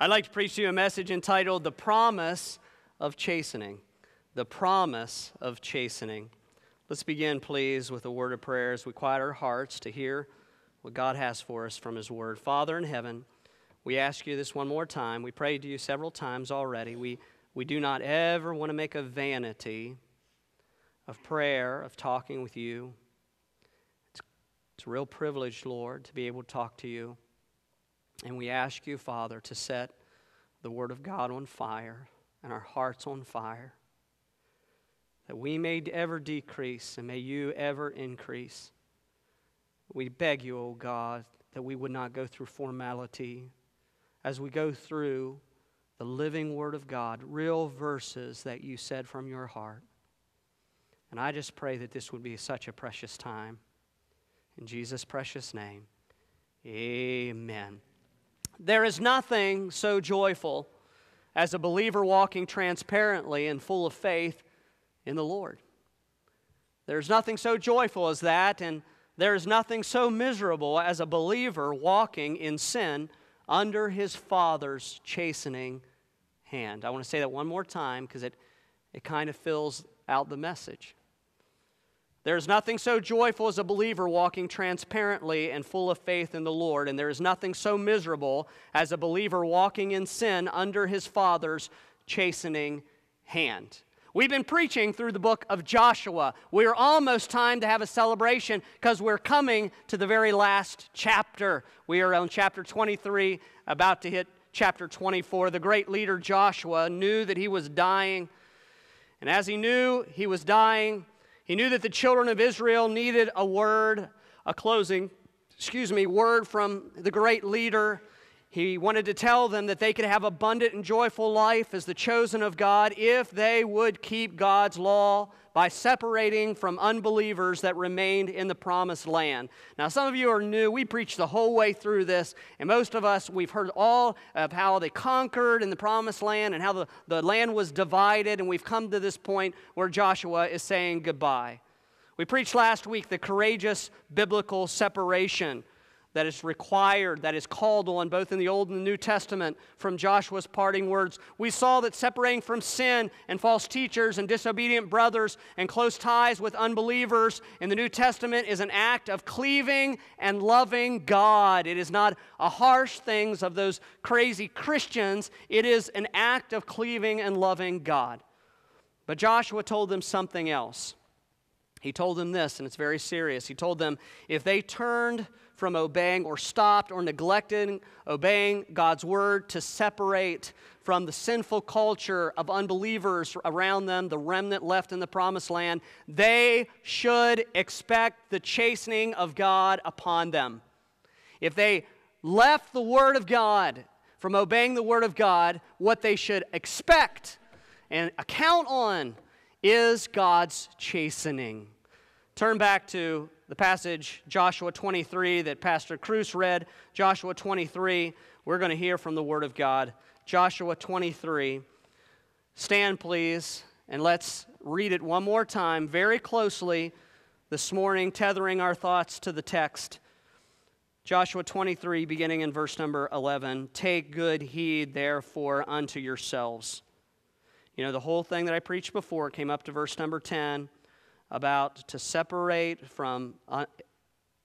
I'd like to preach to you a message entitled The Promise of Chastening. The Promise of Chastening. Let's begin, please, with a word of prayer as we quiet our hearts to hear what God has for us from His Word. Father in heaven, we ask you this one more time. We prayed to you several times already. We, we do not ever want to make a vanity of prayer, of talking with you. It's, it's a real privilege, Lord, to be able to talk to you. And we ask you, Father, to set the Word of God on fire and our hearts on fire, that we may ever decrease and may you ever increase. We beg you, O oh God, that we would not go through formality as we go through the living Word of God, real verses that you said from your heart. And I just pray that this would be such a precious time. In Jesus' precious name, amen. There is nothing so joyful as a believer walking transparently and full of faith in the Lord. There's nothing so joyful as that, and there is nothing so miserable as a believer walking in sin under his Father's chastening hand. I want to say that one more time because it, it kind of fills out the message. There is nothing so joyful as a believer walking transparently and full of faith in the Lord, and there is nothing so miserable as a believer walking in sin under his Father's chastening hand. We've been preaching through the book of Joshua. We're almost time to have a celebration because we're coming to the very last chapter. We are on chapter 23, about to hit chapter 24. The great leader Joshua knew that he was dying. And as he knew he was dying, he knew that the children of Israel needed a word, a closing, excuse me, word from the great leader. He wanted to tell them that they could have abundant and joyful life as the chosen of God if they would keep God's law by separating from unbelievers that remained in the promised land. Now, some of you are new. We preached the whole way through this, and most of us, we've heard all of how they conquered in the promised land and how the, the land was divided, and we've come to this point where Joshua is saying goodbye. We preached last week the courageous biblical separation that is required, that is called on, both in the Old and the New Testament, from Joshua's parting words. We saw that separating from sin and false teachers and disobedient brothers and close ties with unbelievers in the New Testament is an act of cleaving and loving God. It is not a harsh things of those crazy Christians, it is an act of cleaving and loving God. But Joshua told them something else. He told them this, and it's very serious. He told them if they turned from obeying or stopped or neglected obeying God's word to separate from the sinful culture of unbelievers around them, the remnant left in the promised land, they should expect the chastening of God upon them. If they left the word of God from obeying the word of God, what they should expect and account on is God's chastening. Turn back to the passage, Joshua 23, that Pastor Cruz read. Joshua 23, we're going to hear from the Word of God. Joshua 23. Stand, please, and let's read it one more time very closely this morning, tethering our thoughts to the text. Joshua 23, beginning in verse number 11. Take good heed, therefore, unto yourselves. You know, the whole thing that I preached before came up to verse number 10 about to separate from uh,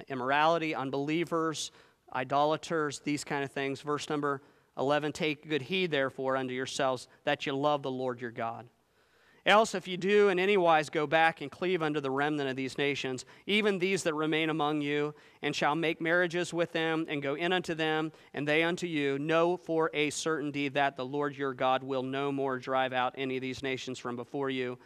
immorality, unbelievers, idolaters, these kind of things. Verse number 11 Take good heed, therefore, unto yourselves that you love the Lord your God. Else, if you do in any wise go back and cleave unto the remnant of these nations, even these that remain among you, and shall make marriages with them, and go in unto them, and they unto you, know for a certainty that the Lord your God will no more drive out any of these nations from before you,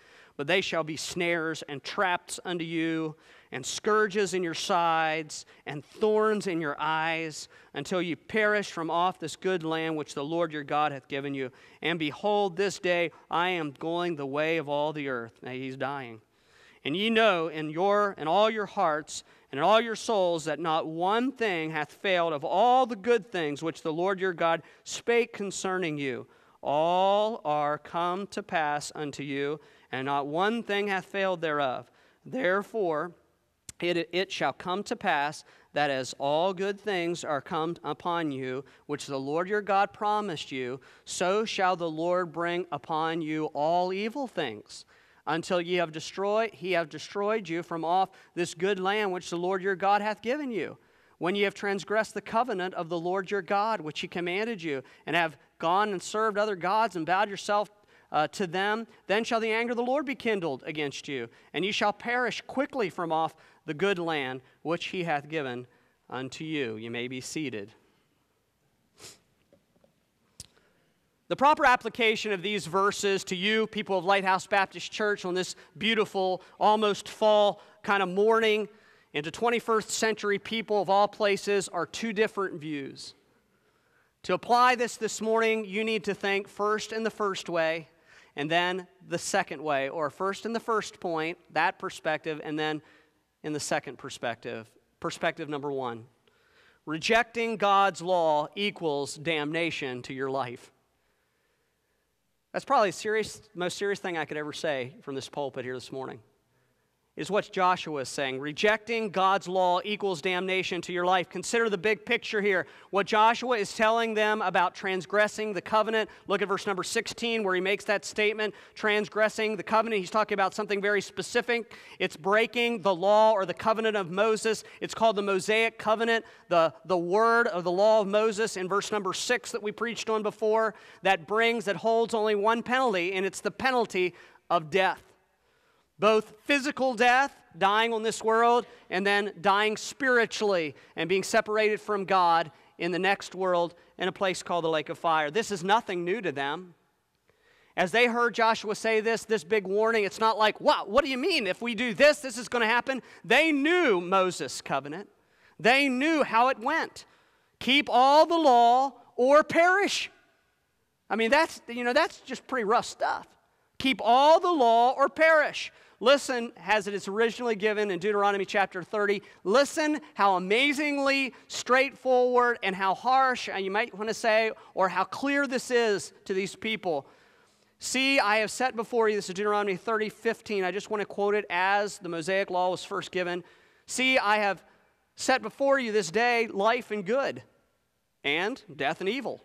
but they shall be snares and traps unto you, and scourges in your sides, and thorns in your eyes, until you perish from off this good land which the Lord your God hath given you. And behold, this day I am going the way of all the earth. Now he's dying. And ye know in your in all your hearts and in all your souls that not one thing hath failed of all the good things which the Lord your God spake concerning you. All are come to pass unto you and not one thing hath failed thereof. Therefore, it, it shall come to pass that as all good things are come upon you, which the Lord your God promised you, so shall the Lord bring upon you all evil things, until ye have destroyed he have destroyed you from off this good land which the Lord your God hath given you. When ye have transgressed the covenant of the Lord your God, which he commanded you, and have gone and served other gods and bowed yourself uh, to them, then shall the anger of the Lord be kindled against you, and ye shall perish quickly from off the good land which he hath given unto you. You may be seated. The proper application of these verses to you, people of Lighthouse Baptist Church, on this beautiful, almost fall kind of morning, and to 21st century people of all places, are two different views. To apply this this morning, you need to think first in the first way, and then the second way, or first in the first point, that perspective, and then in the second perspective. Perspective number one rejecting God's law equals damnation to your life. That's probably the serious, most serious thing I could ever say from this pulpit here this morning is what Joshua is saying. Rejecting God's law equals damnation to your life. Consider the big picture here. What Joshua is telling them about transgressing the covenant. Look at verse number 16 where he makes that statement transgressing the covenant. He's talking about something very specific. It's breaking the law or the covenant of Moses. It's called the Mosaic covenant, the, the word of the law of Moses in verse number 6 that we preached on before that brings, that holds only one penalty, and it's the penalty of death both physical death, dying on this world, and then dying spiritually and being separated from God in the next world in a place called the lake of fire. This is nothing new to them. As they heard Joshua say this, this big warning, it's not like, wow, what do you mean? If we do this, this is going to happen. They knew Moses' covenant, they knew how it went. Keep all the law or perish. I mean, that's, you know, that's just pretty rough stuff. Keep all the law or perish. Listen, as it is originally given in Deuteronomy chapter 30, listen how amazingly straightforward and how harsh, and you might want to say, or how clear this is to these people. See, I have set before you, this is Deuteronomy 30, 15. I just want to quote it as the Mosaic law was first given. See, I have set before you this day life and good, and death and evil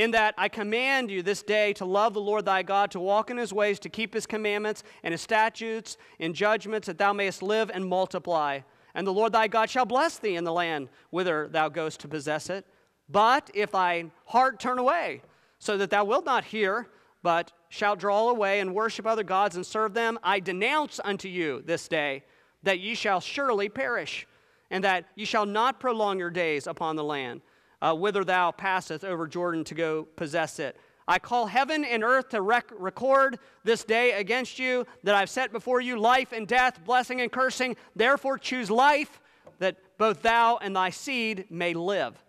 in that I command you this day to love the Lord thy God, to walk in his ways, to keep his commandments and his statutes and judgments, that thou mayest live and multiply. And the Lord thy God shall bless thee in the land whither thou goest to possess it. But if thy heart turn away, so that thou wilt not hear, but shalt draw away and worship other gods and serve them, I denounce unto you this day that ye shall surely perish, and that ye shall not prolong your days upon the land uh, whither thou passest over Jordan to go possess it. I call heaven and earth to rec- record this day against you that I've set before you life and death, blessing and cursing. Therefore, choose life that both thou and thy seed may live.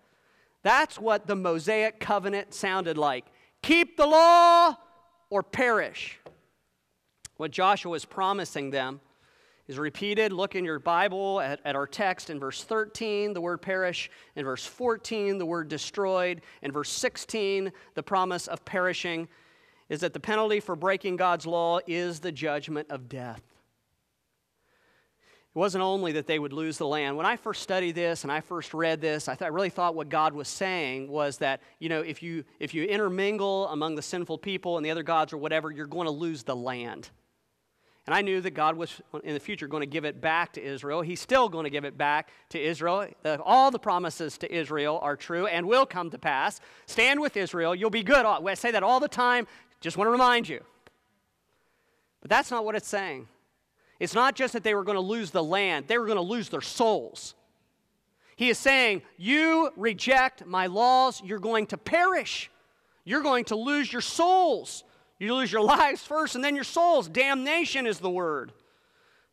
That's what the Mosaic covenant sounded like. Keep the law or perish. What Joshua is promising them is repeated. Look in your Bible at, at our text in verse 13, the word perish. In verse 14, the word destroyed. In verse 16, the promise of perishing is that the penalty for breaking God's law is the judgment of death. It wasn't only that they would lose the land. When I first studied this and I first read this, I, th- I, really thought what God was saying was that, you know, if you, if you intermingle among the sinful people and the other gods or whatever, you're going to lose the land. And I knew that God was in the future going to give it back to Israel. He's still going to give it back to Israel. all the promises to Israel are true and will come to pass. Stand with Israel. You'll be good. I say that all the time. Just want to remind you. But that's not what it's saying. It's not just that they were going to lose the land, they were going to lose their souls. He is saying, You reject my laws, you're going to perish. You're going to lose your souls. You lose your lives first and then your souls. Damnation is the word.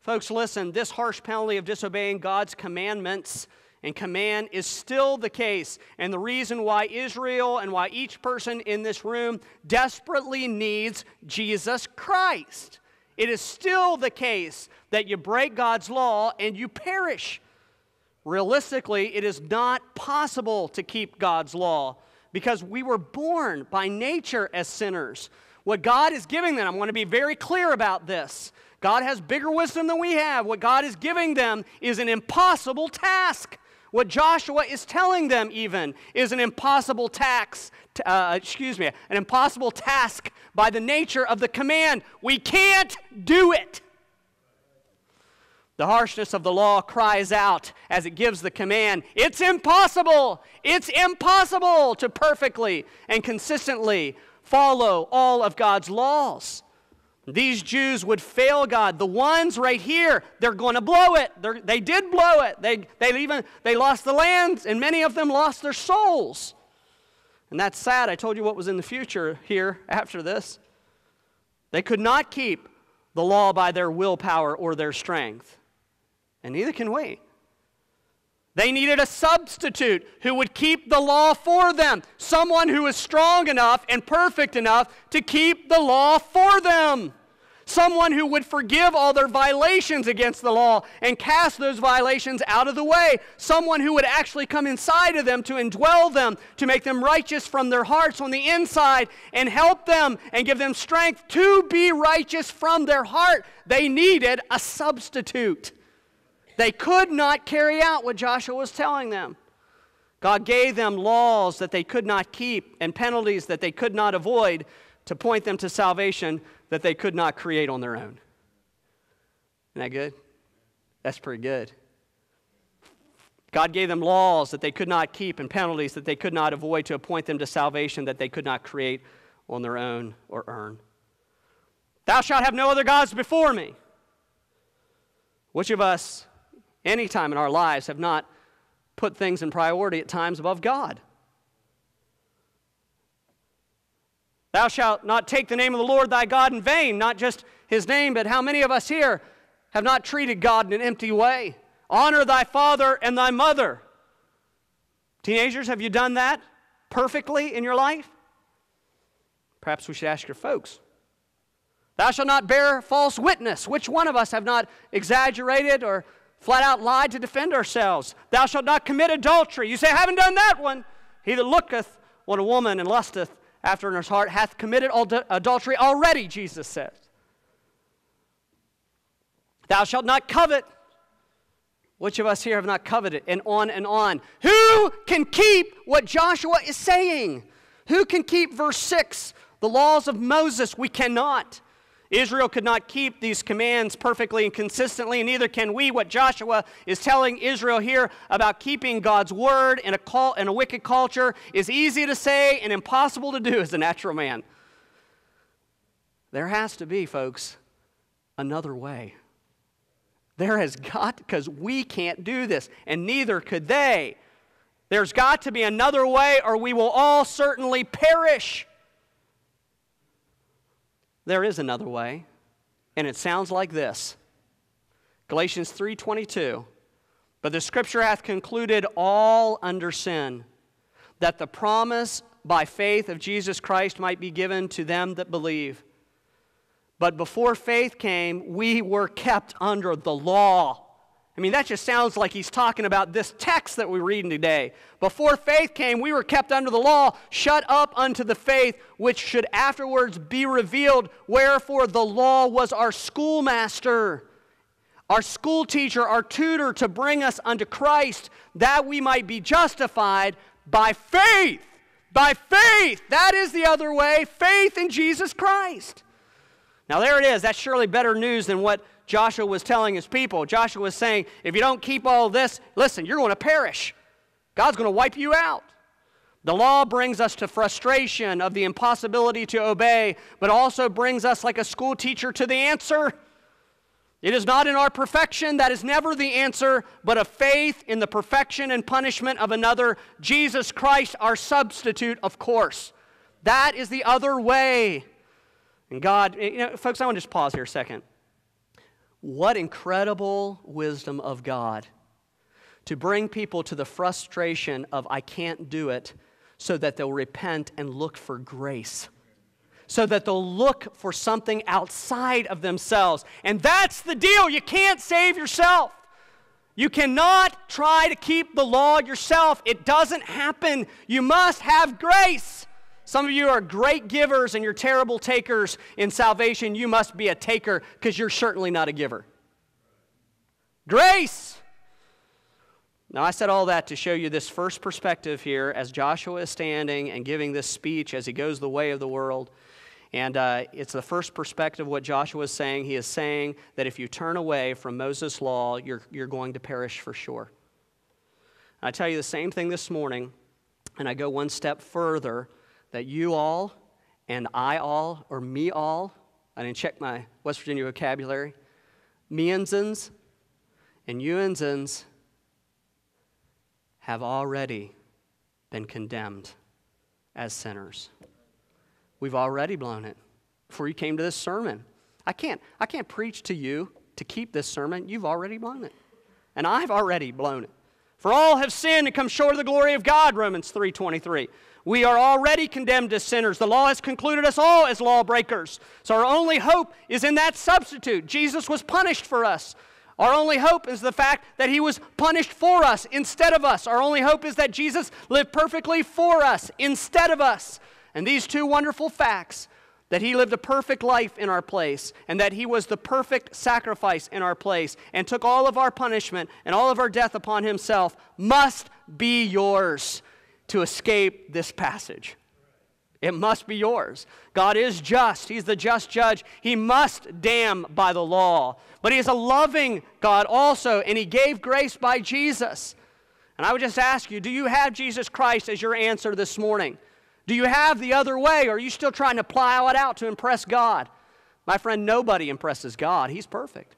Folks, listen, this harsh penalty of disobeying God's commandments and command is still the case. And the reason why Israel and why each person in this room desperately needs Jesus Christ. It is still the case that you break God's law and you perish. Realistically, it is not possible to keep God's law because we were born by nature as sinners. What God is giving them, I want to be very clear about this. God has bigger wisdom than we have. What God is giving them is an impossible task. What Joshua is telling them, even, is an impossible tax, uh, excuse me, an impossible task by the nature of the command. We can't do it. The harshness of the law cries out as it gives the command it's impossible, it's impossible to perfectly and consistently follow all of God's laws. These Jews would fail God. The ones right here, they're going to blow it. They're, they did blow it. They, they even they lost the lands, and many of them lost their souls. And that's sad. I told you what was in the future here after this. They could not keep the law by their willpower or their strength. And neither can we. They needed a substitute who would keep the law for them, someone who was strong enough and perfect enough to keep the law for them. Someone who would forgive all their violations against the law and cast those violations out of the way. Someone who would actually come inside of them to indwell them, to make them righteous from their hearts on the inside and help them and give them strength to be righteous from their heart. They needed a substitute. They could not carry out what Joshua was telling them. God gave them laws that they could not keep and penalties that they could not avoid to point them to salvation that they could not create on their own. Isn't that good? That's pretty good. God gave them laws that they could not keep and penalties that they could not avoid to appoint them to salvation that they could not create on their own or earn. Thou shalt have no other gods before me. Which of us any time in our lives have not put things in priority at times above God. Thou shalt not take the name of the Lord thy God in vain, not just his name, but how many of us here have not treated God in an empty way? Honor thy father and thy mother. Teenagers, have you done that perfectly in your life? Perhaps we should ask your folks. Thou shalt not bear false witness. Which one of us have not exaggerated or flat out lied to defend ourselves. Thou shalt not commit adultery. You say, I haven't done that one. He that looketh on a woman and lusteth after in his heart hath committed adultery already, Jesus says. Thou shalt not covet. Which of us here have not coveted? And on and on. Who can keep what Joshua is saying? Who can keep verse 6? The laws of Moses, we cannot. Israel could not keep these commands perfectly and consistently, and neither can we. What Joshua is telling Israel here about keeping God's word in a, cult, in a wicked culture is easy to say and impossible to do as a natural man. There has to be, folks, another way. There has got, because we can't do this, and neither could they. There's got to be another way, or we will all certainly perish. There is another way, and it sounds like this. Galatians 3:22. But the scripture hath concluded all under sin, that the promise by faith of Jesus Christ might be given to them that believe. But before faith came, we were kept under the law I mean, that just sounds like he's talking about this text that we're reading today. Before faith came, we were kept under the law, shut up unto the faith which should afterwards be revealed. Wherefore, the law was our schoolmaster, our school teacher, our tutor to bring us unto Christ, that we might be justified by faith. By faith. That is the other way faith in Jesus Christ. Now, there it is. That's surely better news than what Joshua was telling his people. Joshua was saying, if you don't keep all this, listen, you're going to perish. God's going to wipe you out. The law brings us to frustration of the impossibility to obey, but also brings us like a school teacher to the answer. It is not in our perfection, that is never the answer, but a faith in the perfection and punishment of another, Jesus Christ, our substitute, of course. That is the other way. And God, you know, folks, I want to just pause here a second. What incredible wisdom of God to bring people to the frustration of, I can't do it, so that they'll repent and look for grace. So that they'll look for something outside of themselves. And that's the deal. You can't save yourself. You cannot try to keep the law yourself. It doesn't happen. You must have grace. Some of you are great givers and you're terrible takers in salvation. You must be a taker because you're certainly not a giver. Grace. Now, I said all that to show you this first perspective here as Joshua is standing and giving this speech as he goes the way of the world. And uh, it's the first perspective what Joshua is saying. He is saying that if you turn away from Moses' law, you're, you're going to perish for sure. I tell you the same thing this morning, and I go one step further that you all and I all, or me all, I didn't check my West Virginia vocabulary, meansons and youansons have already been condemned as sinners. We've already blown it before you came to this sermon. I can't, I can't preach to you to keep this sermon. You've already blown it. And I've already blown it. For all have sinned and come short of the glory of God, Romans 3.23. We are already condemned as sinners. The law has concluded us all as lawbreakers. So our only hope is in that substitute. Jesus was punished for us. Our only hope is the fact that he was punished for us instead of us. Our only hope is that Jesus lived perfectly for us instead of us. And these two wonderful facts that he lived a perfect life in our place and that he was the perfect sacrifice in our place and took all of our punishment and all of our death upon himself must be yours to escape this passage. It must be yours. God is just. He's the just judge. He must damn by the law. But He is a loving God also, and He gave grace by Jesus. And I would just ask you do you have Jesus Christ as your answer this morning? Do you have the other way, or are you still trying to plow it out to impress God? My friend, nobody impresses God. He's perfect.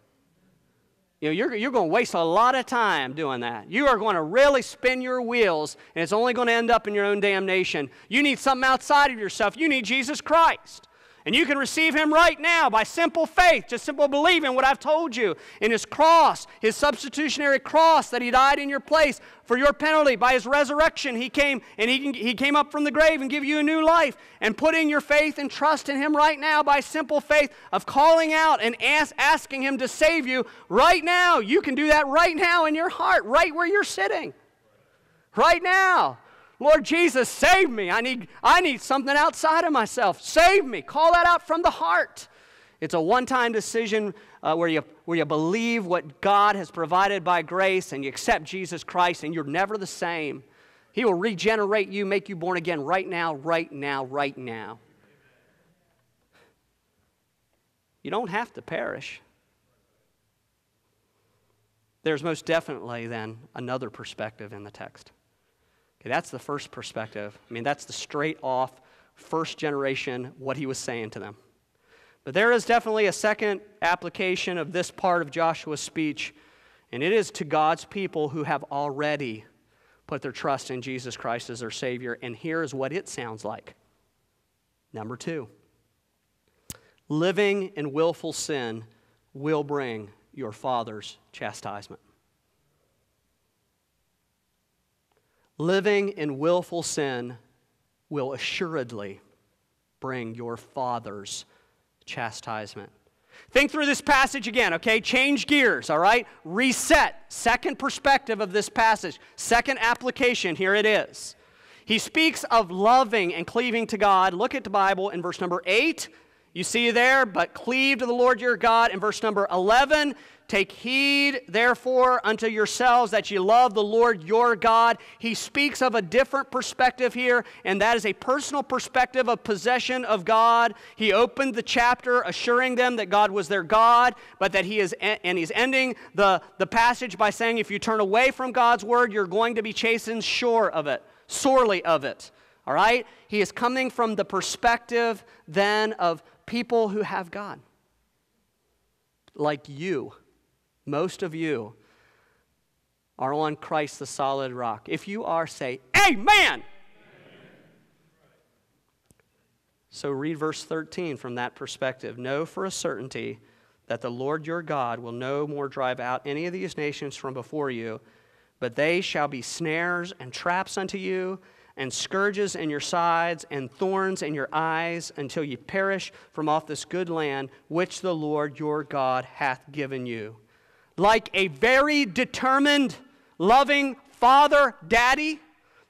You know, you're, you're going to waste a lot of time doing that. You are going to really spin your wheels, and it's only going to end up in your own damnation. You need something outside of yourself. You need Jesus Christ. And you can receive him right now by simple faith, just simple believing what I've told you in his cross, his substitutionary cross that he died in your place for your penalty. By his resurrection, he came and he, he came up from the grave and give you a new life. And putting your faith and trust in him right now by simple faith of calling out and ask, asking him to save you right now. You can do that right now in your heart, right where you're sitting. Right now. Lord Jesus, save me. I need, I need something outside of myself. Save me. Call that out from the heart. It's a one time decision uh, where, you, where you believe what God has provided by grace and you accept Jesus Christ, and you're never the same. He will regenerate you, make you born again right now, right now, right now. You don't have to perish. There's most definitely then another perspective in the text. Okay, that's the first perspective. I mean, that's the straight off first generation what he was saying to them. But there is definitely a second application of this part of Joshua's speech, and it is to God's people who have already put their trust in Jesus Christ as their Savior. And here is what it sounds like. Number two living in willful sin will bring your Father's chastisement. Living in willful sin will assuredly bring your Father's chastisement. Think through this passage again, okay? Change gears, all right? Reset. Second perspective of this passage. Second application, here it is. He speaks of loving and cleaving to God. Look at the Bible in verse number 8. You see there, but cleave to the Lord your God. In verse number 11, Take heed, therefore, unto yourselves that ye love the Lord your God. He speaks of a different perspective here, and that is a personal perspective of possession of God. He opened the chapter assuring them that God was their God, but that he is, and he's ending the, the passage by saying, if you turn away from God's word, you're going to be chastened sure of it, sorely of it. All right? He is coming from the perspective then of people who have God, like you most of you are on Christ the solid rock. If you are, say, Amen. So read verse 13 from that perspective. Know for a certainty that the Lord your God will no more drive out any of these nations from before you, but they shall be snares and traps unto you and scourges in your sides and thorns in your eyes until you perish from off this good land which the Lord your God hath given you. Like a very determined, loving father, daddy,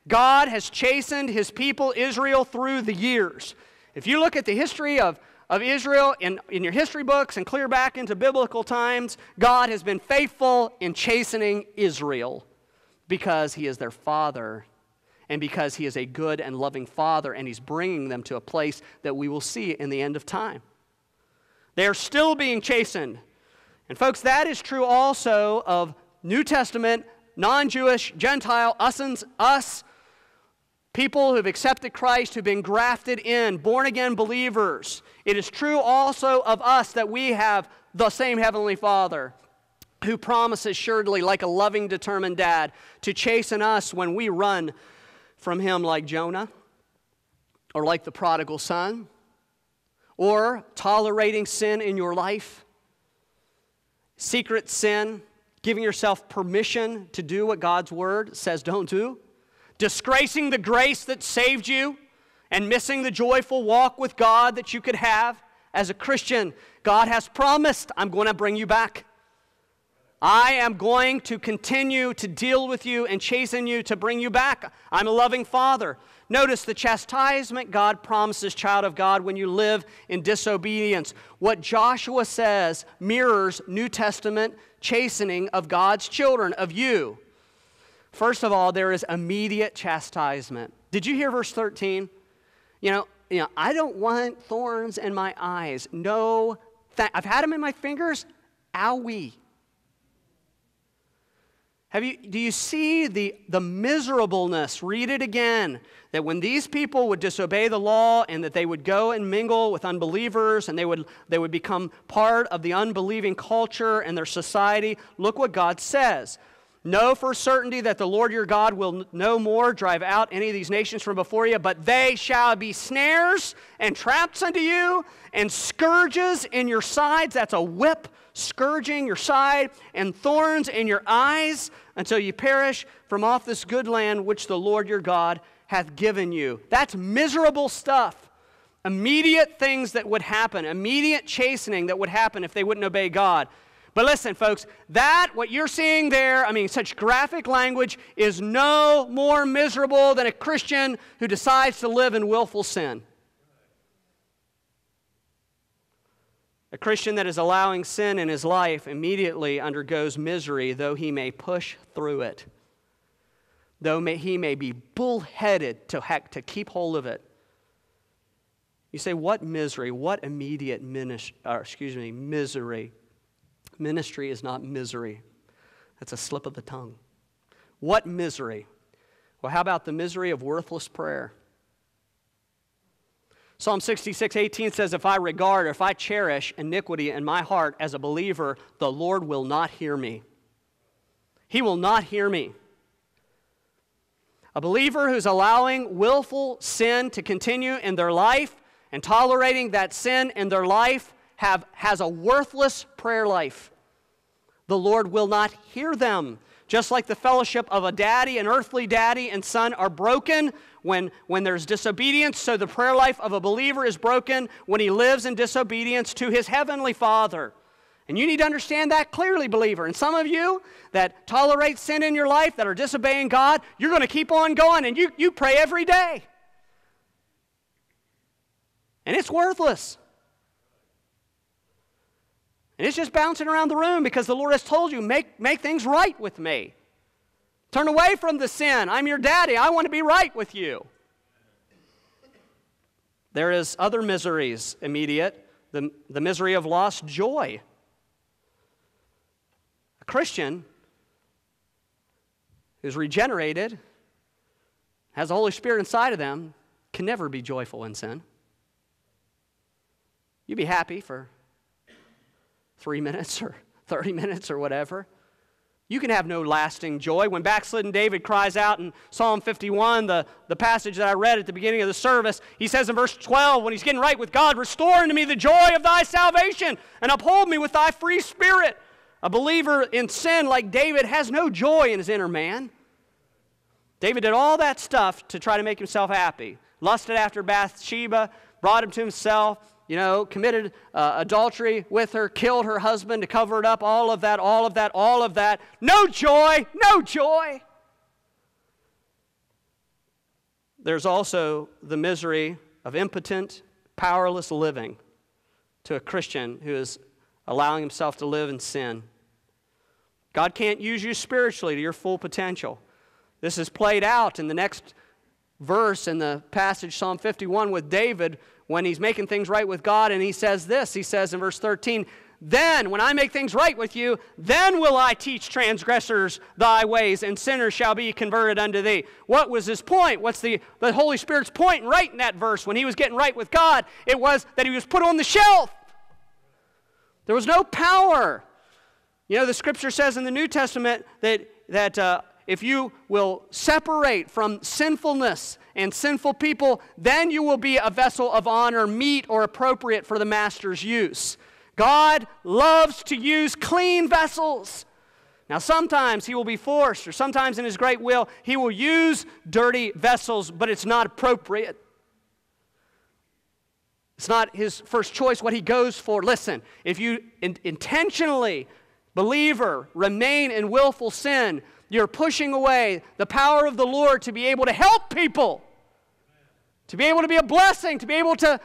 God has chastened his people Israel through the years. If you look at the history of, of Israel in, in your history books and clear back into biblical times, God has been faithful in chastening Israel. because He is their Father and because He is a good and loving Father, and He's bringing them to a place that we will see in the end of time. They are still being chastened. And, folks, that is true also of New Testament, non Jewish, Gentile, us, us, people who've accepted Christ, who've been grafted in, born again believers. It is true also of us that we have the same Heavenly Father who promises surely, like a loving, determined dad, to chasten us when we run from Him like Jonah or like the prodigal son or tolerating sin in your life, secret sin, giving yourself permission to do what God's word says don't do, disgracing the grace that saved you, and missing the joyful walk with God that you could have as a Christian. God has promised, I'm going to bring you back. I am going to continue to deal with you and chasten you to bring you back. I'm a loving father. Notice the chastisement God promises, child of God, when you live in disobedience. What Joshua says mirrors New Testament chastening of God's children, of you. First of all, there is immediate chastisement. Did you hear verse 13? You know, you know I don't want thorns in my eyes. No, th- I've had them in my fingers. Owie. Have you, do you see the, the miserableness? Read it again. That when these people would disobey the law and that they would go and mingle with unbelievers and they would, they would become part of the unbelieving culture and their society, look what God says. Know for certainty that the Lord your God will no more drive out any of these nations from before you, but they shall be snares and traps unto you and scourges in your sides. That's a whip scourging your side, and thorns in your eyes, until you perish from off this good land which the Lord your God hath given you. That's miserable stuff. Immediate things that would happen, immediate chastening that would happen if they wouldn't obey God. But listen, folks, that, what you're seeing there, I mean, such graphic language, is no more miserable than a Christian who decides to live in willful sin. A Christian that is allowing sin in his life immediately undergoes misery, though he may push through it, though may, he may be bullheaded to, heck, to keep hold of it. You say, what misery? What immediate ministry? excuse me, misery? Ministry is not misery. That's a slip of the tongue. What misery? Well, how about the misery of worthless prayer? Psalm 66, 18 says, If I regard, or if I cherish iniquity in my heart as a believer, the Lord will not hear me. He will not hear me. A believer who's allowing willful sin to continue in their life and tolerating that sin in their life have, has a worthless prayer life. The Lord will not hear them. Just like the fellowship of a daddy, an earthly daddy and son are broken when, when there's disobedience, so the prayer life of a believer is broken when he lives in disobedience to his heavenly Father. And you need to understand that clearly, believer. And some of you that tolerate sin in your life, that are disobeying God, you're going to keep on going and you, you pray every day. And it's worthless. And it's just bouncing around the room because the Lord has told you, make, make things right with me. Turn away from the sin. I'm your daddy. I want to be right with you. There is other miseries immediate the, the misery of lost joy. A Christian who's regenerated, has the Holy Spirit inside of them, can never be joyful in sin. You'd be happy for three minutes or 30 minutes or whatever. You can have no lasting joy. When backslidden David cries out in Psalm 51, the, the passage that I read at the beginning of the service, he says in verse 12, when he's getting right with God, Restore unto me the joy of thy salvation and uphold me with thy free spirit. A believer in sin like David has no joy in his inner man. David did all that stuff to try to make himself happy. Lusted after Bathsheba, brought him to himself, you know, committed uh, adultery with her, killed her husband to cover it up, all of that, all of that, all of that. No joy, no joy. There's also the misery of impotent, powerless living to a Christian who is allowing himself to live in sin. God can't use you spiritually to your full potential. This is played out in the next verse in the passage, Psalm 51, with David when he's making things right with God. And he says this He says in verse 13, Then, when I make things right with you, then will I teach transgressors thy ways, and sinners shall be converted unto thee. What was his point? What's the, the Holy Spirit's point right in that verse when he was getting right with God? It was that he was put on the shelf. There was no power. You know, the scripture says in the New Testament that, that uh, if you will separate from sinfulness and sinful people, then you will be a vessel of honor, meet or appropriate for the master's use. God loves to use clean vessels. Now, sometimes he will be forced, or sometimes in his great will, he will use dirty vessels, but it's not appropriate. It's not his first choice what he goes for. Listen, if you in- intentionally, believer, remain in willful sin, you're pushing away the power of the Lord to be able to help people, to be able to be a blessing, to be able to,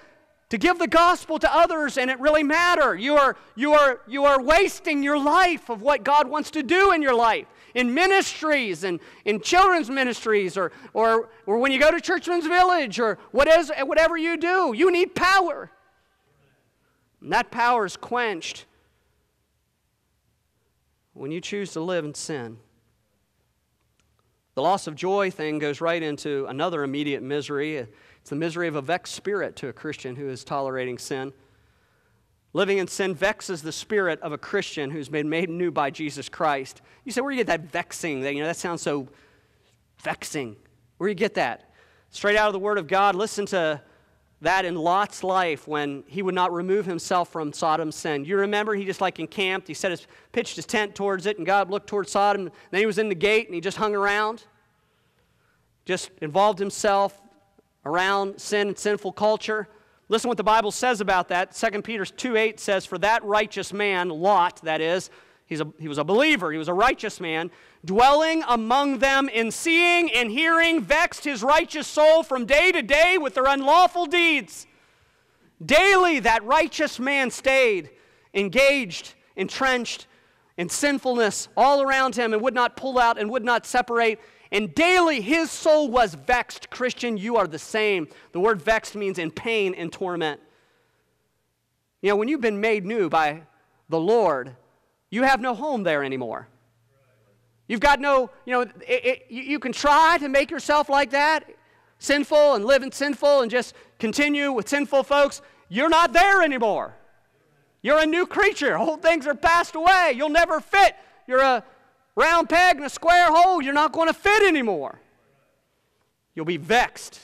to give the gospel to others and it really matter. You are, you, are, you are wasting your life of what God wants to do in your life. In ministries and in children's ministries, or, or, or when you go to Churchman's Village, or what is, whatever you do, you need power. And that power is quenched when you choose to live in sin. The loss of joy thing goes right into another immediate misery. It's the misery of a vexed spirit to a Christian who is tolerating sin. Living in sin vexes the spirit of a Christian who's been made new by Jesus Christ. You say, where do you get that vexing? That, you know, that sounds so vexing. Where do you get that? Straight out of the Word of God. Listen to that in Lot's life when he would not remove himself from Sodom's sin. You remember he just like encamped, he set his, pitched his tent towards it, and God looked towards Sodom. Then he was in the gate and he just hung around, just involved himself around sin and sinful culture. Listen what the Bible says about that. 2 Peter 2 8 says, For that righteous man, Lot, that is, he's a, he was a believer, he was a righteous man, dwelling among them in seeing and hearing, vexed his righteous soul from day to day with their unlawful deeds. Daily that righteous man stayed engaged, entrenched in sinfulness all around him and would not pull out and would not separate and daily his soul was vexed. Christian, you are the same. The word vexed means in pain and torment. You know, when you've been made new by the Lord, you have no home there anymore. You've got no, you know, it, it, you can try to make yourself like that, sinful and living sinful and just continue with sinful folks. You're not there anymore. You're a new creature. Old things are passed away. You'll never fit. You're a round peg in a square hole, you're not going to fit anymore. You'll be vexed.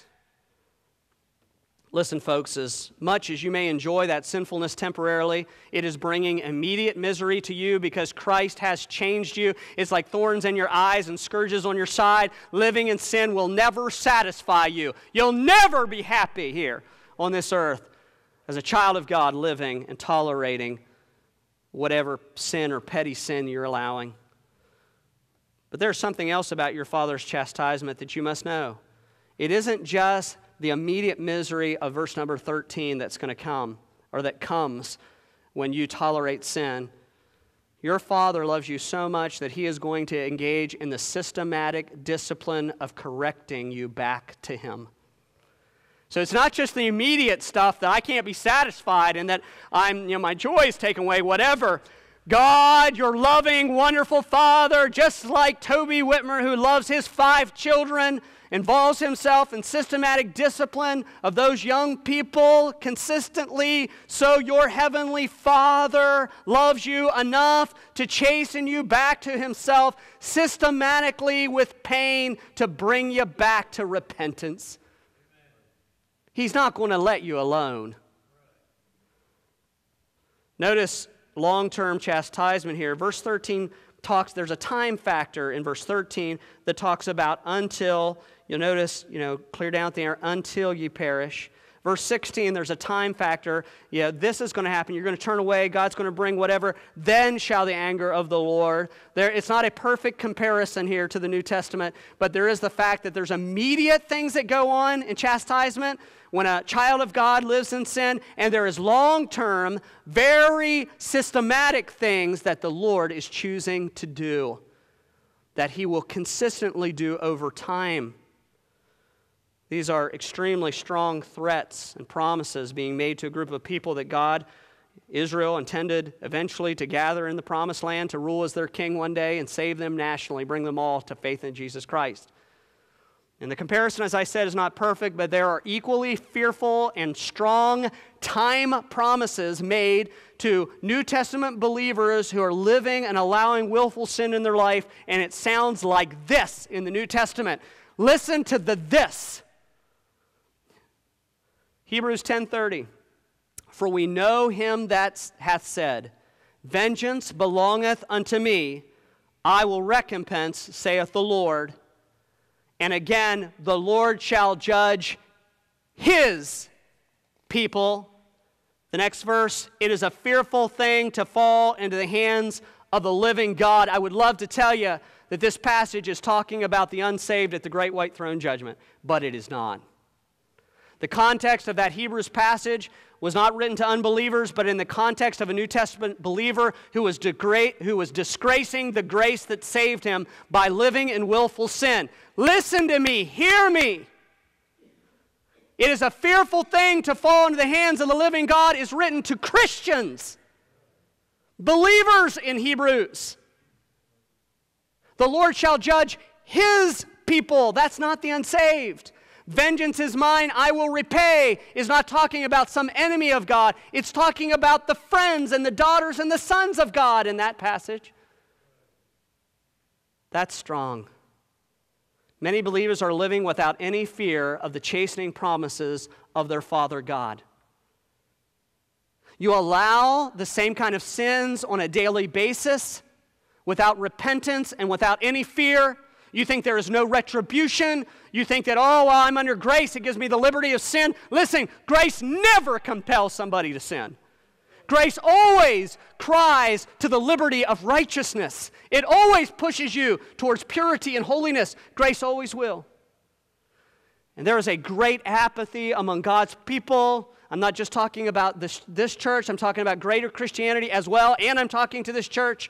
Listen, folks, as much as you may enjoy that sinfulness temporarily, it is bringing immediate misery to you because Christ has changed you. It's like thorns in your eyes and scourges on your side. Living in sin will never satisfy you. You'll never be happy here on this earth as a child of God living and tolerating whatever sin or petty sin you're allowing. But there's something else about your father's chastisement that you must know. It isn't just the immediate misery of verse number 13 that's going to come, or that comes when you tolerate sin. Your father loves you so much that he is going to engage in the systematic discipline of correcting you back to him. So it's not just the immediate stuff that I can't be satisfied and that I'm, you know, my joy is taken away, whatever. God, your loving, wonderful Father, just like Tobe Witmer, who loves his five children, involves himself in systematic discipline of those young people consistently, so your heavenly Father loves you enough to chasten you back to himself systematically with pain to bring you back to repentance. He's not going to let you alone. Notice long term chastisement here. Verse 13 talks, there's a time factor in verse 13 that talks about until, you'll notice, you know, clear down there, until you perish. Verse 16, there's a time factor. Yeah, this is going to happen. You're going to turn away. God's going to bring whatever. Then shall the anger of the Lord. There, it's not a perfect comparison here to the New Testament, but there is the fact that there's immediate things that go on in chastisement when a child of God lives in sin, and there is long term, very systematic things that the Lord is choosing to do. that he will consistently do over time. These are extremely strong threats and promises being made to a group of people that God, Israel, intended eventually to gather in the promised land to rule as their king one day and save them nationally, bring them all to faith in Jesus Christ. And the comparison, as I said, is not perfect, but there are equally fearful and strong time promises made to New Testament believers who are living and allowing willful sin in their life. And it sounds like this in the New Testament. Listen to the this. Hebrews 10:30. For we know him that hath said, Vengeance belongeth unto me, I will recompense, saith the Lord. And again, the Lord shall judge his people. The next verse it is a fearful thing to fall into the hands of the living God. I would love to tell you that this passage is talking about the unsaved at the great white throne judgment, but it is not. The context of that Hebrews passage was not written to unbelievers, but in the context of a New Testament believer who was, degra- who was disgracing the grace that saved him by living in willful sin. Listen to me, hear me. It is a fearful thing to fall into the hands of the living God, is written to Christians, believers in Hebrews. The Lord shall judge his people. That's not the unsaved. Vengeance is mine, I will repay, is not talking about some enemy of God. It's talking about the friends and the daughters and the sons of God in that passage. That's strong. Many believers are living without any fear of the chastening promises of their Father God. You allow the same kind of sins on a daily basis without repentance and without any fear. You think there is no retribution. You think that, oh, well, I'm under grace, it gives me the liberty of sin. Listen, grace never compels somebody to sin. Grace always cries to the liberty of righteousness. It always pushes you towards purity and holiness. Grace always will. And there is a great apathy among God's people. I'm not just talking about this, this church, I'm talking about greater Christianity as well, and I'm talking to this church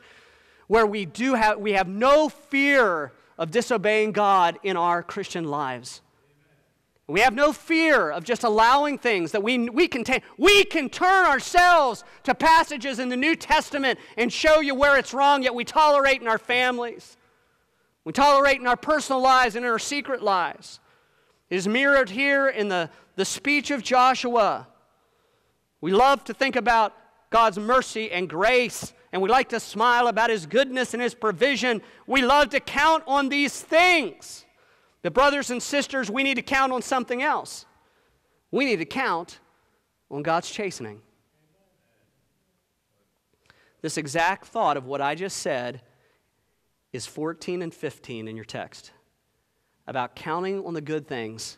where we do have we have no fear of disobeying God in our Christian lives. We have no fear of just allowing things that we, we can take. We can turn ourselves to passages in the New Testament and show you where it's wrong, yet we tolerate in our families. We tolerate in our personal lives and in our secret lives. It is mirrored here in the, the speech of Joshua. We love to think about God's mercy and grace, and we like to smile about His goodness and His provision. We love to count on these things. But, brothers and sisters, we need to count on something else. We need to count on God's chastening. This exact thought of what I just said is 14 and 15 in your text about counting on the good things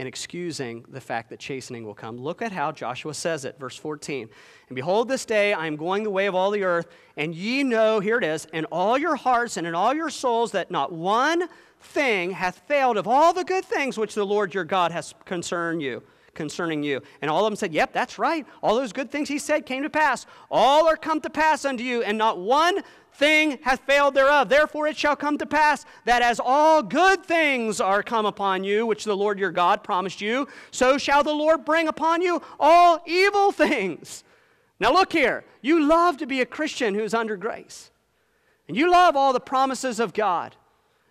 and excusing the fact that chastening will come. Look at how Joshua says it, verse 14. And behold, this day I am going the way of all the earth, and ye know, here it is, in all your hearts and in all your souls, that not one thing hath failed of all the good things which the Lord your God has concerned you concerning you. And all of them said, Yep, that's right. All those good things he said came to pass. All are come to pass unto you, and not one thing hath failed thereof. Therefore it shall come to pass that as all good things are come upon you, which the Lord your God promised you, so shall the Lord bring upon you all evil things. Now look here. You love to be a Christian who's under grace. And you love all the promises of God.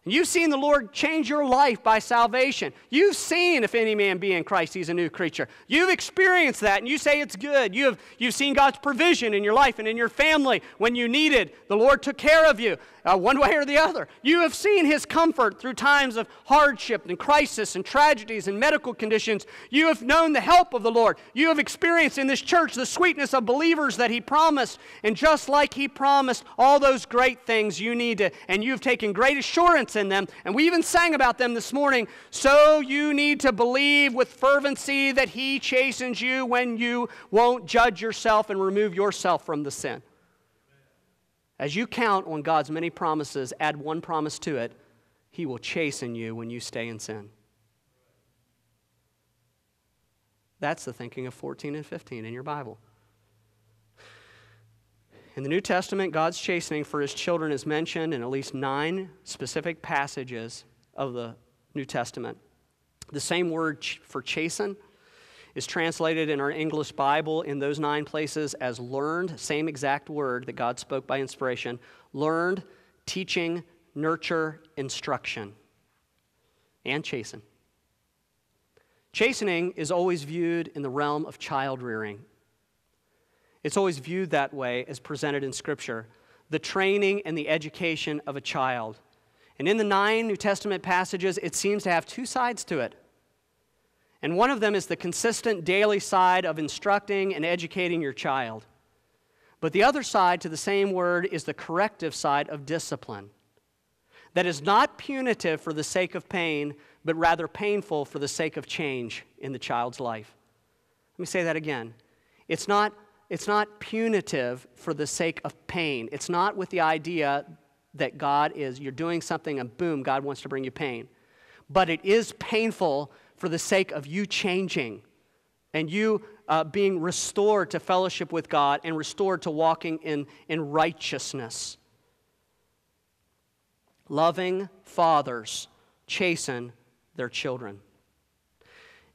You've seen the Lord change your life by salvation. You've seen if any man be in Christ, he's a new creature. You've experienced that and you say it's good. You have, you've seen God's provision in your life and in your family when you needed. The Lord took care of you uh, one way or the other. You have seen his comfort through times of hardship and crisis and tragedies and medical conditions. You have known the help of the Lord. You have experienced in this church the sweetness of believers that he promised. And just like he promised all those great things you need to, and you've taken great assurance in them. And we even sang about them this morning. So you need to believe with fervency that he chastens you when you won't judge yourself and remove yourself from the sin. As you count on God's many promises, add one promise to it He will chasten you when you stay in sin. That's the thinking of 14 and 15 in your Bible. In the New Testament, God's chastening for his children is mentioned in at least nine specific passages of the New Testament. The same word for chasten is translated in our English Bible in those nine places as learned, same exact word that God spoke by inspiration learned, teaching, nurture, instruction, and chasten. Chastening is always viewed in the realm of child rearing. It's always viewed that way as presented in Scripture the training and the education of a child. And in the nine New Testament passages, it seems to have two sides to it. And one of them is the consistent daily side of instructing and educating your child. But the other side to the same word is the corrective side of discipline. That is not punitive for the sake of pain, but rather painful for the sake of change in the child's life. Let me say that again. It's not, it's not punitive for the sake of pain. It's not with the idea that God is, you're doing something and boom, God wants to bring you pain. But it is painful for the sake of you changing and you uh, being restored to fellowship with God and restored to walking in, in righteousness. Loving fathers chasten their children.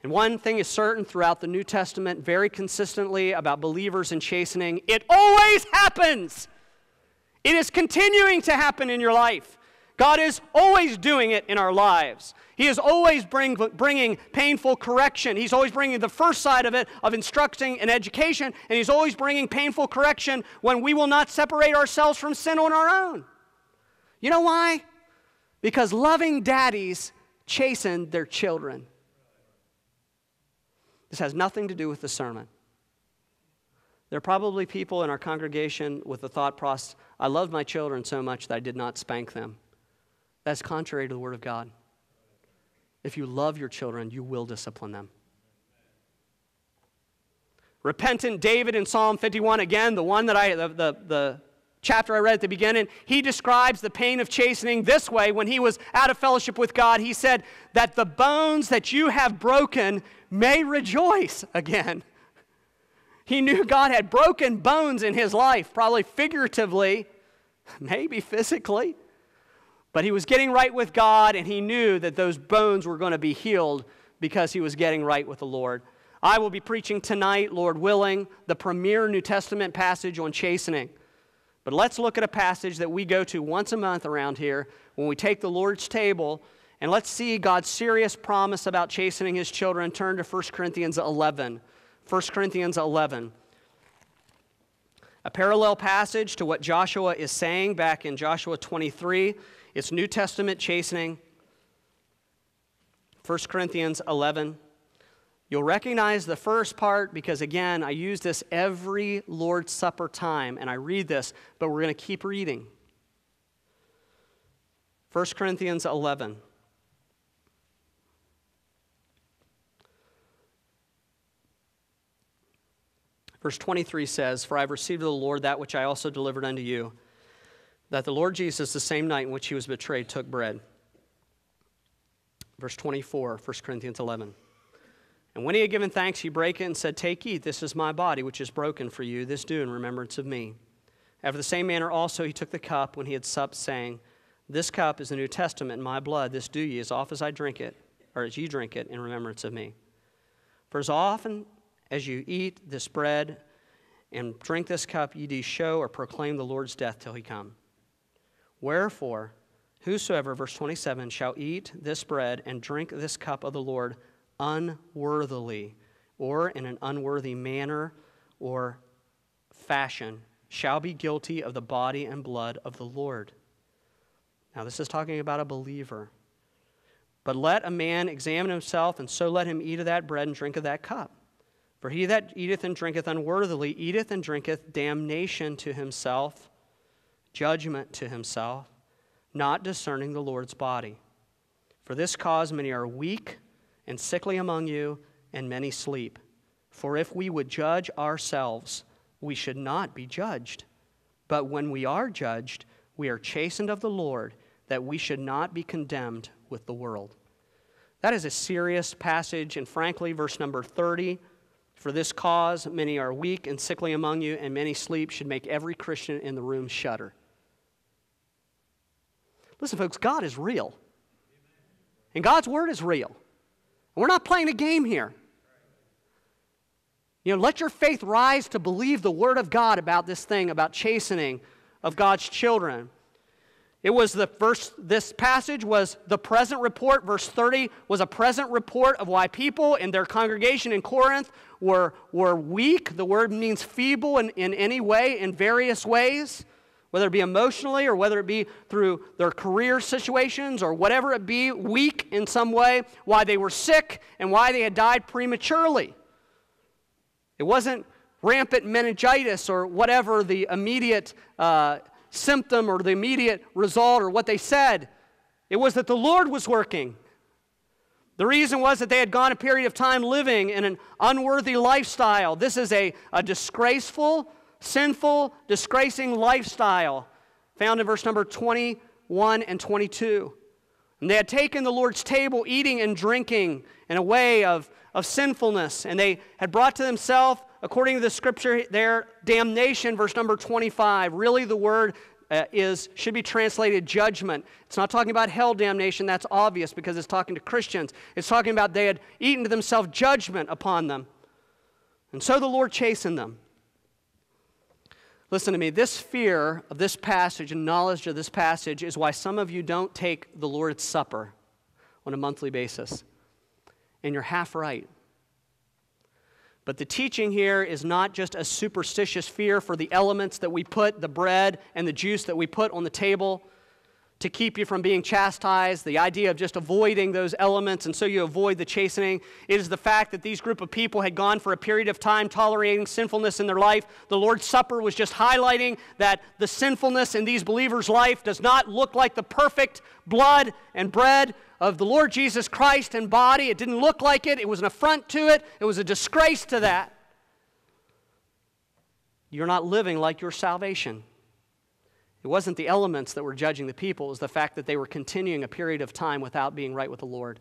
And one thing is certain throughout the New Testament, very consistently about believers and chastening it always happens. It is continuing to happen in your life. God is always doing it in our lives. He is always bring, bringing painful correction. He's always bringing the first side of it, of instructing and education, and He's always bringing painful correction when we will not separate ourselves from sin on our own. You know why? Because loving daddies chasten their children. This has nothing to do with the sermon. There are probably people in our congregation with the thought process I love my children so much that I did not spank them. That's contrary to the Word of God. If you love your children, you will discipline them. Repentant David in Psalm 51, again, the one that I, the, the, the chapter I read at the beginning, he describes the pain of chastening this way when he was out of fellowship with God. He said, That the bones that you have broken may rejoice again. He knew God had broken bones in his life, probably figuratively, maybe physically. But he was getting right with God, and he knew that those bones were going to be healed because he was getting right with the Lord. I will be preaching tonight, Lord willing, the premier New Testament passage on chastening. But let's look at a passage that we go to once a month around here when we take the Lord's table, and let's see God's serious promise about chastening his children. Turn to 1 Corinthians 11. 1 Corinthians 11 a parallel passage to what Joshua is saying back in Joshua 23. It's New Testament chastening. 1 Corinthians 11. You'll recognize the first part because, again, I use this every Lord's Supper time and I read this, but we're going to keep reading. 1 Corinthians 11. Verse 23 says, For I have received of the Lord that which I also delivered unto you that the Lord Jesus, the same night in which he was betrayed, took bread. Verse 24, 1 Corinthians 11. And when he had given thanks, he brake it and said, Take, eat, this is my body, which is broken for you. This do in remembrance of me. After the same manner also he took the cup when he had supped, saying, This cup is the New Testament in my blood. This do ye as oft as I drink it, or as ye drink it, in remembrance of me. For as often as you eat this bread and drink this cup, ye do show or proclaim the Lord's death till he come. Wherefore, whosoever, verse 27, shall eat this bread and drink this cup of the Lord unworthily, or in an unworthy manner or fashion, shall be guilty of the body and blood of the Lord. Now, this is talking about a believer. But let a man examine himself, and so let him eat of that bread and drink of that cup. For he that eateth and drinketh unworthily eateth and drinketh damnation to himself judgment to himself, not discerning the Lord's body. For this cause many are weak and sickly among you, and many sleep. For if we would judge ourselves, we should not be judged. But when we are judged, we are chastened of the Lord, that we should not be condemned with the world. That is a serious passage, and frankly, verse number 30 For this cause, many are weak and sickly among you, and many sleep, should make every Christian in the room shudder. Listen, folks, God is real. And God's word is real. We're not playing a game here. You know, let your faith rise to believe the word of God about this thing, about chastening of God's children. It was the first, this passage was the present report. Verse 30 was a present report of why people in their congregation in Corinth were, were weak. The word means feeble in, in any way, in various ways, whether it be emotionally or whether it be through their career situations or whatever it be, weak in some way, why they were sick and why they had died prematurely. It wasn't rampant meningitis or whatever the immediate. Uh, symptom or the immediate result or what they said. It was that the Lord was working. The reason was that they had gone a period of time living in an unworthy lifestyle. This is a, a disgraceful, sinful, disgracing lifestyle found in verse number 21 and 22. And they had taken the Lord's table, eating and drinking in a way of, of sinfulness, and they had brought to themselves according to the scripture their damnation, verse number 25. Really, the word uh, is should be translated judgment. It's not talking about hell damnation. That's obvious because it's talking to Christians. It's talking about they had eaten to themselves judgment upon them, and so the Lord chastened them. Listen to me. This fear of this passage and knowledge of this passage is why some of you don't take the Lord's Supper on a monthly basis. And you're half right. But the teaching here is not just a superstitious fear for the elements that we put, the bread and the juice that we put on the table to keep you from being chastised, the idea of just avoiding those elements and so you avoid the chastening. It is the fact that these group of people had gone for a period of time tolerating sinfulness in their life. The Lord's Supper was just highlighting that the sinfulness in these believers' life does not look like the perfect blood and bread of the Lord Jesus Christ and body. It didn't look like it, it was an affront to it, it was a disgrace to that. You're not living like your salvation. It wasn't the elements that were judging the people, it was the fact that they were continuing a period of time without being right with the Lord,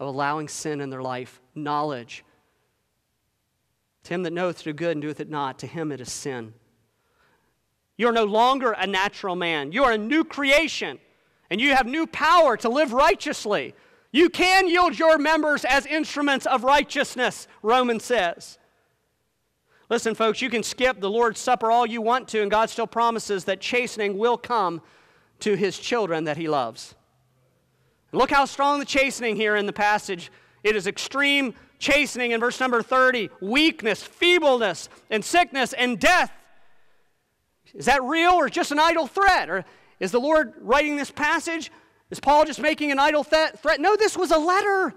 of allowing sin in their life, knowledge. To him that knoweth to do good and doeth it not, to him it is sin. You are no longer a natural man. You are a new creation and you have new power to live righteously. You can yield your members as instruments of righteousness, Romans says. Listen, folks, you can skip the Lord's Supper all you want to, and God still promises that chastening will come to his children that he loves. look how strong the chastening here in the passage. It is extreme chastening in verse number 30 weakness, feebleness, and sickness, and death. Is that real or just an idle threat? Or is the Lord writing this passage? Is Paul just making an idle th- threat? No, this was a letter.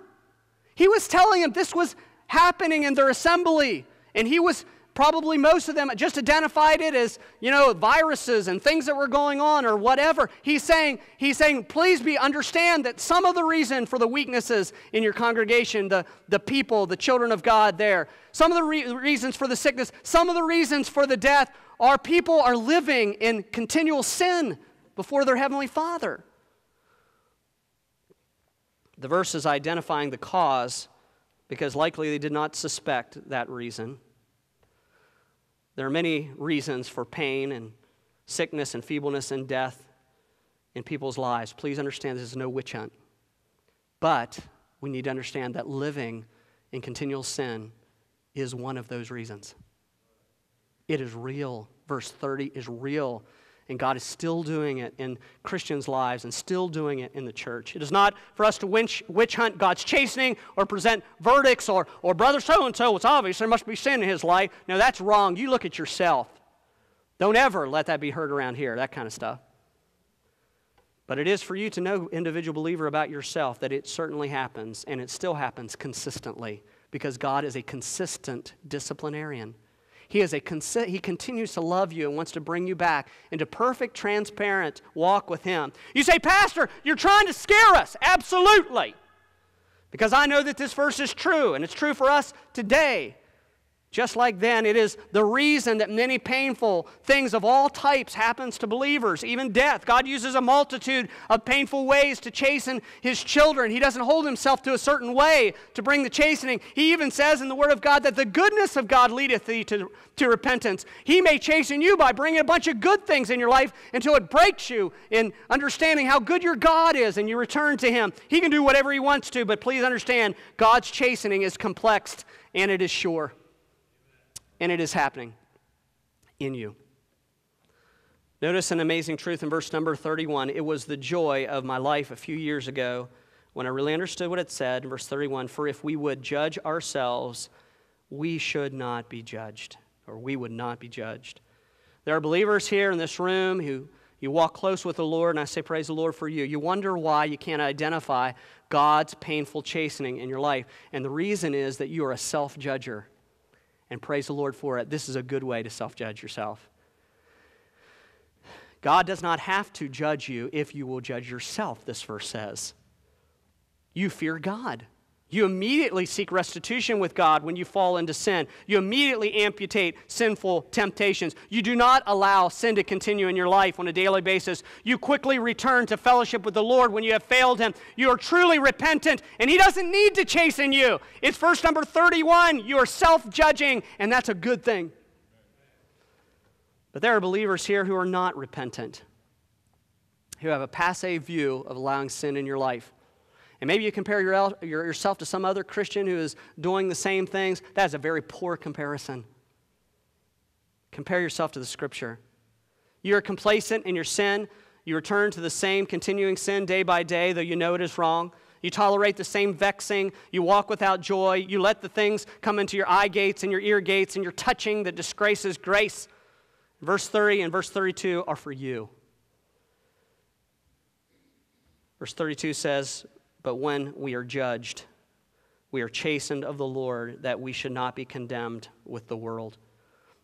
He was telling them this was happening in their assembly. And he was probably most of them just identified it as, you know, viruses and things that were going on or whatever. He's saying, he's saying, please be understand that some of the reason for the weaknesses in your congregation, the, the people, the children of God there, some of the re- reasons for the sickness, some of the reasons for the death are people are living in continual sin before their Heavenly Father. The verse is identifying the cause because likely they did not suspect that reason. There are many reasons for pain and sickness and feebleness and death in people's lives. Please understand this is no witch hunt. But we need to understand that living in continual sin is one of those reasons. It is real. Verse 30 is real. And God is still doing it in Christians' lives and still doing it in the church. It is not for us to witch, witch hunt God's chastening or present verdicts or, or brother so and so, it's obvious there must be sin in his life. No, that's wrong. You look at yourself. Don't ever let that be heard around here, that kind of stuff. But it is for you to know, individual believer, about yourself that it certainly happens and it still happens consistently because God is a consistent disciplinarian. He, is a consi- he continues to love you and wants to bring you back into perfect, transparent walk with Him. You say, Pastor, you're trying to scare us. Absolutely. Because I know that this verse is true, and it's true for us today. Just like then, it is the reason that many painful things of all types happens to believers, even death. God uses a multitude of painful ways to chasten his children. He doesn't hold himself to a certain way to bring the chastening. He even says in the word of God that the goodness of God leadeth thee to, to repentance. He may chasten you by bringing a bunch of good things in your life until it breaks you in understanding how good your God is and you return to him. He can do whatever he wants to, but please understand God's chastening is complex and it is sure and it is happening in you. Notice an amazing truth in verse number 31. It was the joy of my life a few years ago when I really understood what it said in verse 31 For if we would judge ourselves, we should not be judged, or we would not be judged. There are believers here in this room who you walk close with the Lord, and I say, Praise the Lord for you. You wonder why you can't identify God's painful chastening in your life. And the reason is that you are a self judger and praise the Lord for it. This is a good way to self judge yourself. God does not have to judge you if you will judge yourself, this verse says. You fear God. You immediately seek restitution with God when you fall into sin. You immediately amputate sinful temptations. You do not allow sin to continue in your life on a daily basis. You quickly return to fellowship with the Lord when you have failed Him. You are truly repentant, and He doesn't need to chasten you. It's verse number 31. You are self judging, and that's a good thing. But there are believers here who are not repentant, who have a passe view of allowing sin in your life. And maybe you compare your, your, yourself to some other Christian who is doing the same things. That is a very poor comparison. Compare yourself to the Scripture. You're complacent in your sin. You return to the same continuing sin day by day, though you know it is wrong. You tolerate the same vexing. You walk without joy. You let the things come into your eye gates and your ear gates and your touching that disgraces grace. Verse 30 and verse 32 are for you. Verse 32 says, but when we are judged, we are chastened of the Lord that we should not be condemned with the world.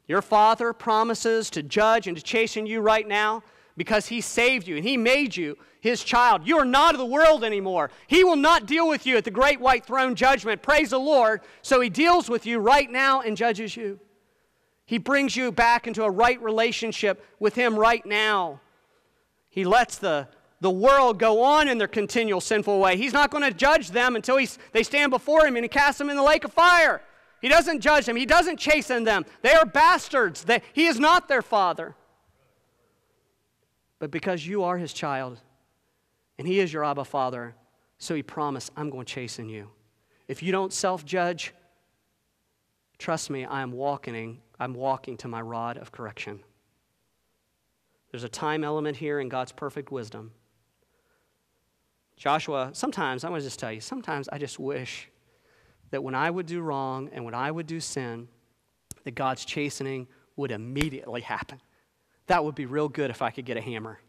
Your Father promises to judge and to chasten you right now because He saved you and He made you His child. You are not of the world anymore. He will not deal with you at the great white throne judgment. Praise the Lord. So He deals with you right now and judges you. He brings you back into a right relationship with Him right now. He lets the the world go on in their continual sinful way. He's not going to judge them until he's, they stand before him and he casts them in the lake of fire. He doesn't judge them, he doesn't chasten them. They are bastards. They, he is not their father. But because you are his child and he is your Abba Father, so he promised, I'm going to chasten you. If you don't self judge, trust me, I am walking, I'm walking to my rod of correction. There's a time element here in God's perfect wisdom. Joshua, sometimes, I want to just tell you, sometimes I just wish that when I would do wrong and when I would do sin, that God's chastening would immediately happen. That would be real good if I could get a hammer.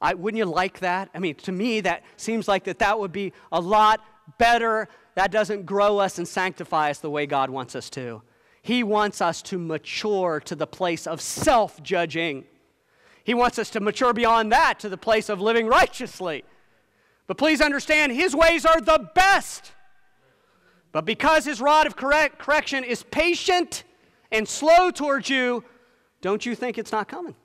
I, wouldn't you like that? I mean, to me, that seems like that that would be a lot better. That doesn't grow us and sanctify us the way God wants us to. He wants us to mature to the place of self judging. He wants us to mature beyond that to the place of living righteously. But please understand, his ways are the best. But because his rod of correct, correction is patient and slow towards you, don't you think it's not coming?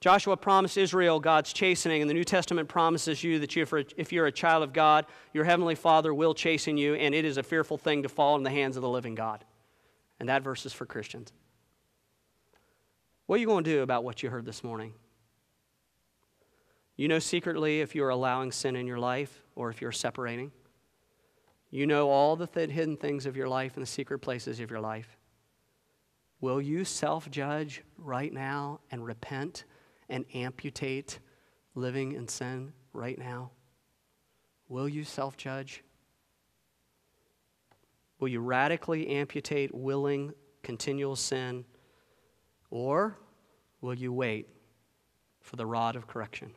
Joshua promised Israel God's chastening, and the New Testament promises you that you, if you're a child of God, your heavenly Father will chasten you, and it is a fearful thing to fall in the hands of the living God. And that verse is for Christians. What are you going to do about what you heard this morning? You know secretly if you're allowing sin in your life or if you're separating. You know all the th- hidden things of your life and the secret places of your life. Will you self judge right now and repent and amputate living in sin right now? Will you self judge? Will you radically amputate willing, continual sin? Or will you wait for the rod of correction?